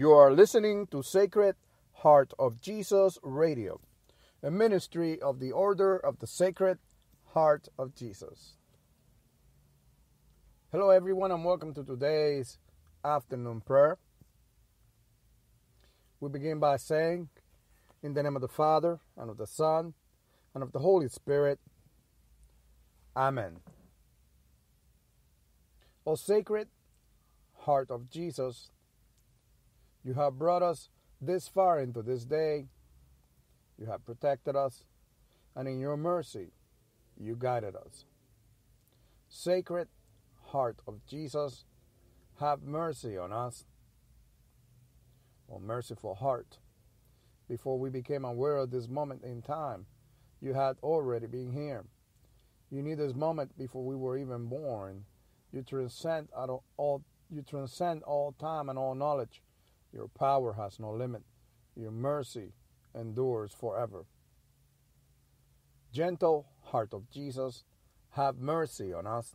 You are listening to Sacred Heart of Jesus Radio, a ministry of the Order of the Sacred Heart of Jesus. Hello, everyone, and welcome to today's afternoon prayer. We begin by saying, In the name of the Father, and of the Son, and of the Holy Spirit, Amen. O sacred heart of Jesus, you have brought us this far into this day. You have protected us, and in your mercy, you guided us. Sacred heart of Jesus, have mercy on us. O merciful heart, before we became aware of this moment in time, you had already been here. You knew this moment before we were even born. You transcend all you transcend all time and all knowledge. Your power has no limit. Your mercy endures forever. Gentle heart of Jesus, have mercy on us.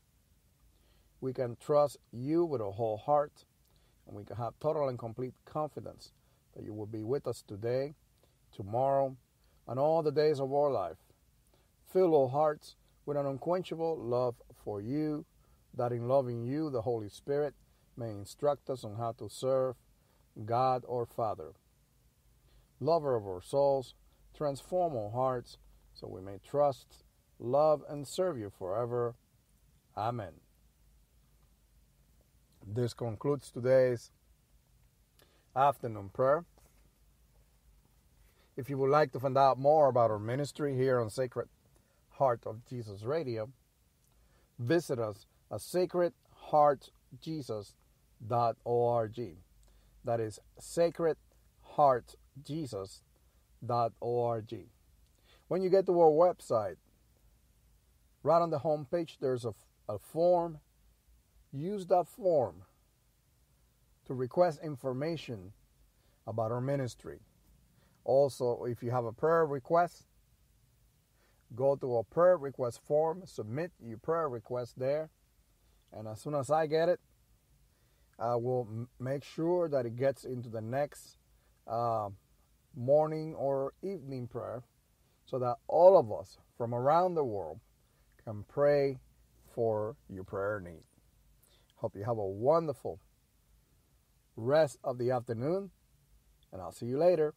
We can trust you with a whole heart, and we can have total and complete confidence that you will be with us today, tomorrow, and all the days of our life. Fill our hearts with an unquenchable love for you, that in loving you, the Holy Spirit may instruct us on how to serve God our Father. Lover of our souls, transform our hearts so we may trust, love, and serve you forever. Amen. This concludes today's afternoon prayer. If you would like to find out more about our ministry here on Sacred Heart of Jesus Radio, visit us at sacredheartjesus.org. That is sacredheartjesus.org. When you get to our website, right on the home page, there's a, a form. Use that form to request information about our ministry. Also, if you have a prayer request, go to a prayer request form, submit your prayer request there, and as soon as I get it, I will m- make sure that it gets into the next uh, morning or evening prayer so that all of us from around the world can pray for your prayer need. Hope you have a wonderful rest of the afternoon, and I'll see you later.